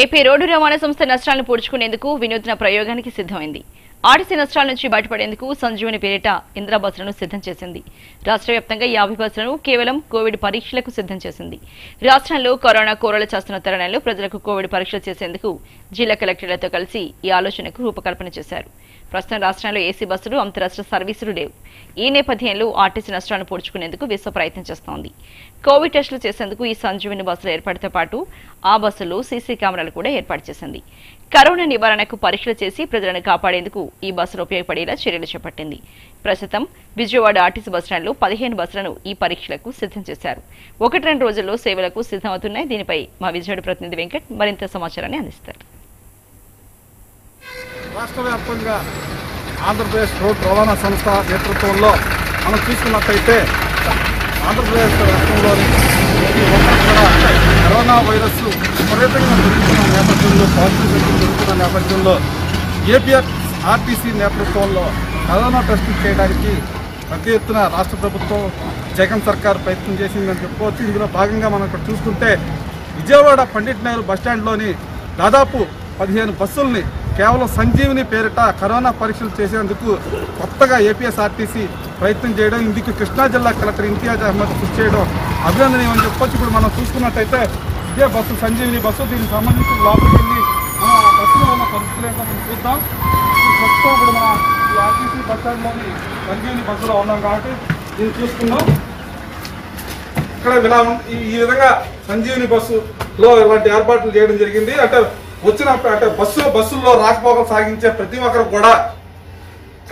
AP road రవాణా సంస్థ నష్టాలను పూడ్చుకునేందుకు వినూత్న ప్రయోగానికి సిద్ధమైంది. ఆర్టీసీ నష్టాల నుంచి బయటపడేందుకు సంజీవని పేరిట ఇందిరా బస్సులను సిద్ధం చేసింది. రాష్ట్ర వ్యాప్తంగా యాభై బస్సులను కేవలం కోవిడ్ పరీక్షలకు సిద్ధం చేసింది. రాష్ట్రంలో కరోనా కోరలు చేస్తున్న తరుణంలో ప్రజలకు కోవిడ్ పరీక్షలు చేసేందుకు జిల్లా కలెక్టర్లతో కలిసి ఈ ఆలోచనకు రూపకల్పన చేశారు. ప్రస్తుతం రాష్ట్రంలో ఏసీ బస్సులు అంతరాష్ట్ర సర్వీసులు లేవు. ఈ నేపథ్యంలో ఆర్టీసీ నష్టాలను పూడ్చుకునేందుకు విశ్వ ప్రయత్నం చేస్తోంది. కోవిడ్ టెస్టులు చేసేందుకు ఈ సంజీవిని బస్సుల ఏర్పాటుతో పాటు ఆ బస్సుల్లో సీసీ కెమెరాలు కూడా ఏర్పాటు చేసింది. కరోనా నివారణకు పరీక్షలు చేసి ప్రజలను కాపాడేందుకు ఈ బస్సులు ఉపయోగపడేలా చర్యలు చేపట్టింది. ప్రస్తుతం విజయవాడ ఆర్టీసీ బస్టాండ్లో పదిహేను బస్సులను ఈ పరీక్షలకు సిద్ధం చేశారు. ఒకటి రెండు రోజుల్లో సేవలకు సిద్ధమవుతున్నాయి. దీనిపై మా విజయవాడ ప్రతినిధి వెంకట్ మరింత సమాచారాన్ని అందిస్తారు. రాష్ట్ర వ్యాప్తంగా ఆంధ్రప్రదేశ్ రోడ్ రవాణా సంస్థ నేతృత్వంలో మనం చూసుకున్నట్టయితే ఆంధ్రప్రదేశ్ రాష్ట్రంలోని ప్రతి కరోనా వైరస్ విపరీతంగా పెరుగుతున్న నేపథ్యంలో పాజిటివ్ సంఖ్యలు పెరుగుతున్న నేపథ్యంలో ఏపీఎస్ ఆర్టీసీ నేతృత్వంలో కరోనా టెస్టింగ్ చేయడానికి పెద్ద ఎత్తున రాష్ట్ర ప్రభుత్వం జగన్ సర్కార్ ప్రయత్నం చేసిందని చెప్పుకోవచ్చు. ఇందులో భాగంగా మనం ఇక్కడ చూసుకుంటే విజయవాడ పండిట్ నెహ్రూ బస్టాండ్లోని దాదాపు పదిహేను బస్సుల్ని కేవలం సంజీవిని పేరిట కరోనా పరీక్షలు చేసేందుకు కొత్తగా ఏపీఎస్ఆర్టీసీ ప్రయత్నం చేయడం ఇందుకు కృష్ణా జిల్లా కలెక్టర్ ఇంతియాజ్ అహ్మద్ కృషి చేయడం అభినందనీయమని చెప్పొచ్చు ఇప్పుడు మనం చూసుకున్నట్టయితే ఇదే బస్సు సంజీవిని బస్సు. దీనికి సంబంధించి లోపలికి వెళ్ళి మన ఆ బస్సులో ఉన్న పరిస్థితులు ఏంటో మనం చూద్దాం. ఇప్పుడు ప్రస్తుతం ఇప్పుడు మన ఈ ఆర్టీసీ బస్ స్టాండ్లోని సంజీవిని బస్సులో ఉన్నాం కాబట్టి దీన్ని చూసుకుందాం. ఇక్కడ ఇలా ఈ ఈ విధంగా సంజీవిని బస్సులో ఇలాంటి ఏర్పాట్లు చేయడం జరిగింది. అంటే వచ్చిన అంటే బస్సు బస్సుల్లో రాకపోకలు సాగించే ప్రతి ఒక్కరు కూడా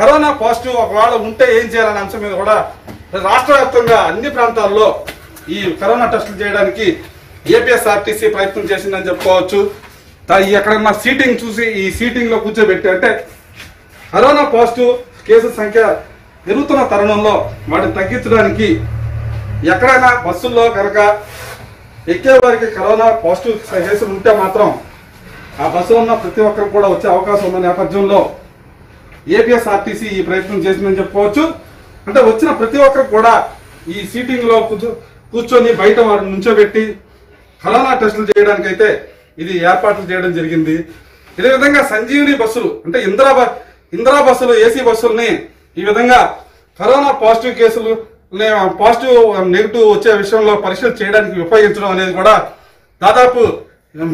కరోనా పాజిటివ్ ఒకవేళ ఉంటే ఏం చేయాలనే అంశం మీద కూడా రాష్ట్ర వ్యాప్తంగా అన్ని ప్రాంతాల్లో ఈ కరోనా టెస్టులు చేయడానికి ఏపీఎస్ఆర్టీసీ ప్రయత్నం చేసిందని చెప్పుకోవచ్చు. ఎక్కడన్నా సీటింగ్ చూసి ఈ సీటింగ్లో కూర్చోబెట్టి అంటే కరోనా పాజిటివ్ కేసుల సంఖ్య పెరుగుతున్న తరుణంలో వాటిని తగ్గించడానికి ఎక్కడైనా బస్సుల్లో కనుక ఎక్కే వారికి కరోనా పాజిటివ్ కేసులు ఉంటే మాత్రం ఆ బస్సులో ఉన్న ప్రతి ఒక్కరికి కూడా వచ్చే అవకాశం ఉన్న నేపథ్యంలో ఏపీఎస్ఆర్టీసీ ఈ ప్రయత్నం చేసిందని చెప్పుకోవచ్చు. అంటే వచ్చిన ప్రతి ఒక్కరు కూడా ఈ సీటింగ్లో కూర్చో కూర్చొని బయట వారిని నుంచోబెట్టి కరోనా టెస్టులు చేయడానికి అయితే ఇది ఏర్పాట్లు చేయడం జరిగింది. ఇదే విధంగా సంజీవిని బస్సులు అంటే ఇందిరా ఇంద్రా ఇందిరా బస్సులు ఏసీ బస్సుల్ని ఈ విధంగా కరోనా పాజిటివ్ కేసులు పాజిటివ్ నెగిటివ్ వచ్చే విషయంలో పరీక్షలు చేయడానికి ఉపయోగించడం అనేది కూడా దాదాపు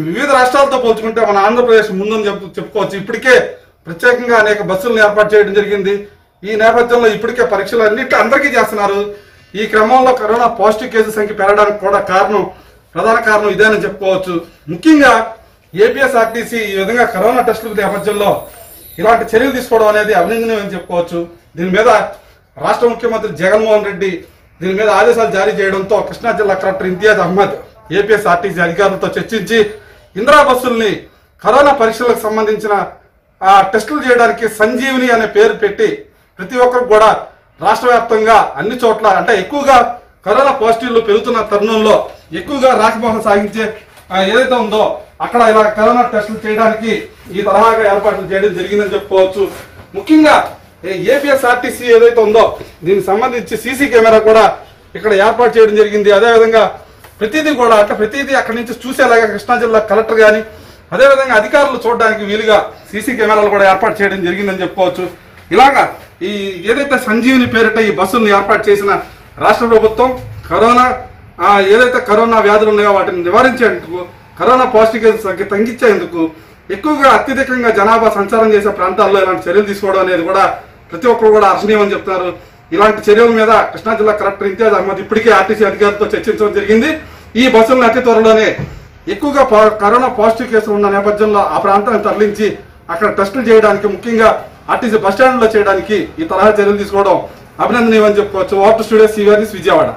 వివిధ రాష్ట్రాలతో పోల్చుకుంటే మన ఆంధ్రప్రదేశ్ ముందని చెప్పు చెప్పుకోవచ్చు. ఇప్పటికే ప్రత్యేకంగా అనేక బస్సులను ఏర్పాటు చేయడం జరిగింది. ఈ నేపథ్యంలో ఇప్పటికే పరీక్షలు అన్నిటి అందరికీ చేస్తున్నారు. ఈ క్రమంలో కరోనా పాజిటివ్ కేసు సంఖ్య పెరగడానికి కూడా కారణం ప్రధాన కారణం ఇదేనని చెప్పుకోవచ్చు. ముఖ్యంగా ఏపీఎస్ఆర్టీసీ ఈ విధంగా కరోనా టెస్టుల నేపథ్యంలో ఇలాంటి చర్యలు తీసుకోవడం అనేది అభినందనీయం అని చెప్పుకోవచ్చు. దీని మీద రాష్ట్ర ముఖ్యమంత్రి జగన్మోహన్ రెడ్డి దీని మీద ఆదేశాలు జారీ చేయడంతో కృష్ణా జిల్లా కలెక్టర్ ఇంతియాజ్ అహ్మద్ ఏపీఎస్ఆర్టీసీ అధికారులతో చర్చించి ఇందిరా బస్సుల్ని కరోనా పరీక్షలకు సంబంధించిన ఆ టెస్టులు చేయడానికి సంజీవిని అనే పేరు పెట్టి ప్రతి ఒక్కరు కూడా రాష్ట్ర వ్యాప్తంగా అన్ని చోట్ల అంటే ఎక్కువగా కరోనా పాజిటివ్లు పెరుగుతున్న తరుణంలో ఎక్కువగా రాకపోకలు సాగించే ఏదైతే ఉందో అక్కడ ఇలా కరోనా టెస్టులు చేయడానికి ఈ తరహాగా ఏర్పాట్లు చేయడం జరిగిందని చెప్పుకోవచ్చు. ముఖ్యంగా ఏపీఎస్ఆర్టీసీ ఏదైతే ఉందో దీనికి సంబంధించి సీసీ కెమెరా కూడా ఇక్కడ ఏర్పాటు చేయడం జరిగింది. అదేవిధంగా ప్రతిదీ కూడా అంటే ప్రతిదీ అక్కడి నుంచి చూసేలాగా కృష్ణా జిల్లా కలెక్టర్ గాని అదేవిధంగా అధికారులు చూడడానికి వీలుగా సీసీ కెమెరాలు కూడా ఏర్పాటు చేయడం జరిగిందని చెప్పుకోవచ్చు. ఇలాగా ఈ ఏదైతే సంజీవిని పేరిట ఈ బస్సులను ఏర్పాటు చేసిన రాష్ట్ర ప్రభుత్వం కరోనా ఏదైతే కరోనా వ్యాధులు ఉన్నాయో వాటిని నివారించేందుకు కరోనా పాజిటివ్ కేసు సంఖ్య తగ్గించేందుకు ఎక్కువగా అత్యధికంగా జనాభా సంచారం చేసే ప్రాంతాల్లో ఇలాంటి చర్యలు తీసుకోవడం అనేది కూడా ప్రతి ఒక్కరు కూడా అర్శనీయమని చెప్తున్నారు. ఇలాంటి చర్యల మీద కృష్ణా జిల్లా కలెక్టర్ ఇంతియాజ్ అహ్మద్ ఇప్పటికే ఆర్టీసీ అధికారులతో చర్చించడం జరిగింది. ఈ బస్సులను అతి త్వరలోనే ఎక్కువగా పా- కరోనా పాజిటివ్ కేసులు ఉన్న నేపథ్యంలో ఆ ప్రాంతాన్ని తరలించి అక్కడ టెస్టులు చేయడానికి ముఖ్యంగా ఆర్టీసీ బస్ స్టాండ్లో చేయడానికి ఈ తరహా చర్యలు తీసుకోవడం అభినందనీయమని చెప్పుకోవచ్చు. వాటర్ స్టూడియో సివిఆర్నిస్ విజయవాడ.